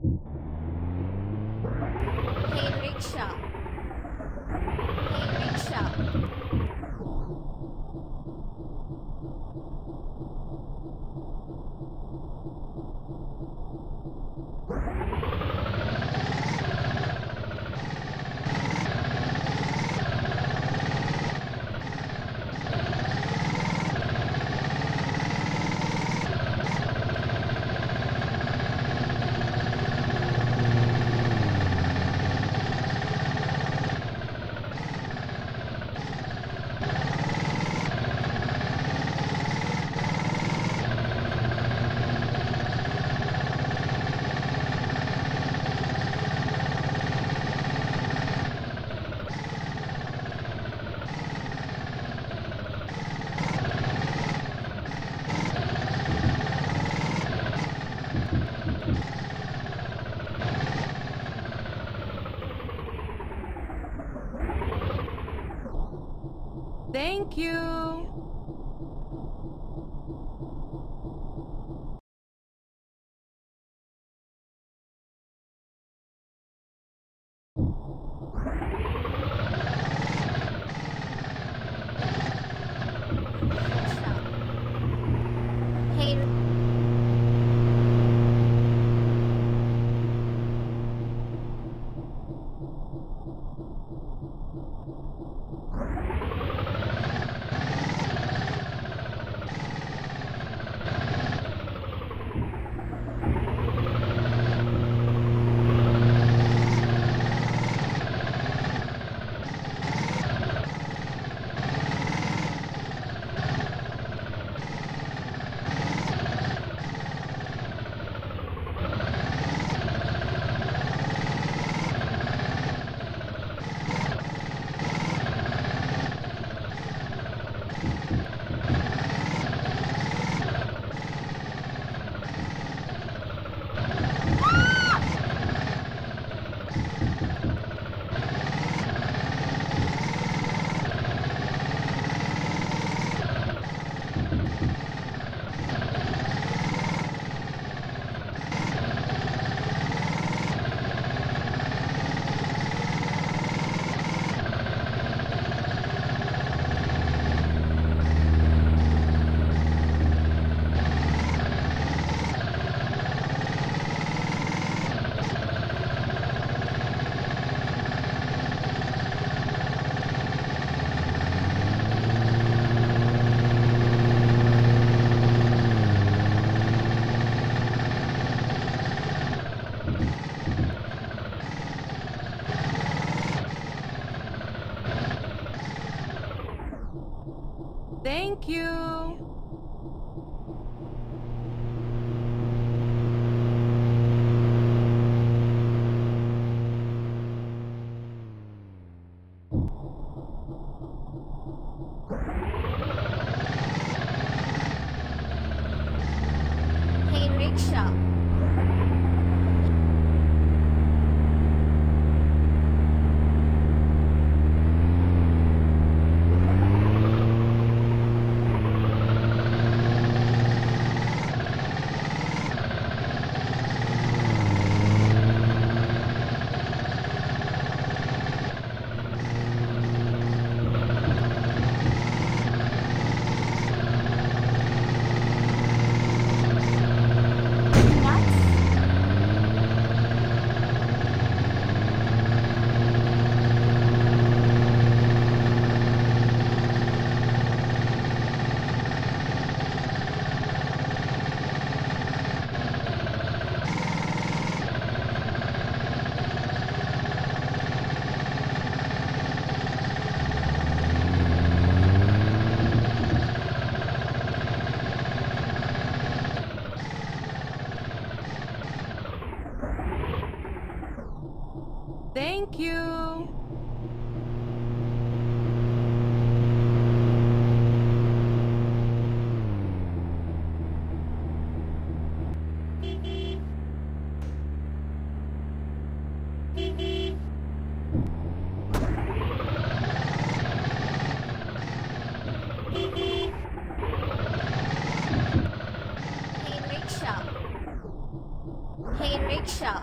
Hey rickshaw. You. Thank you. Hey rickshaw. You. Hey, rickshaw.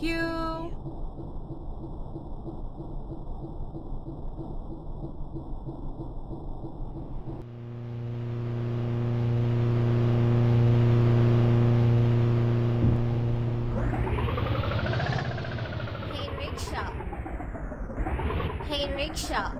Thank you. hey rickshaw, hey rickshaw,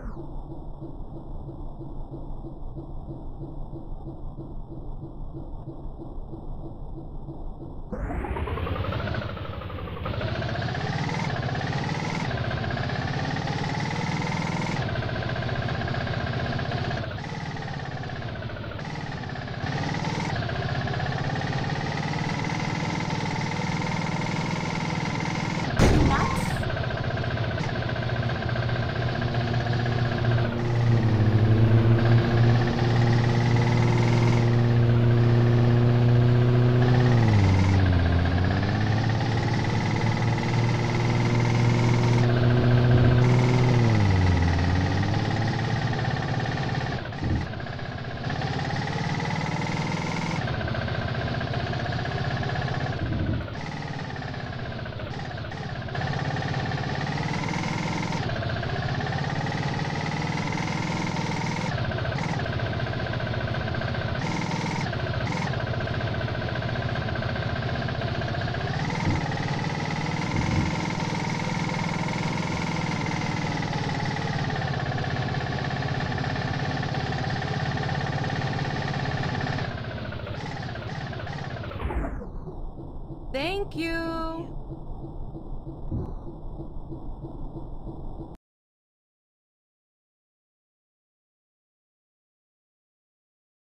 Thank you.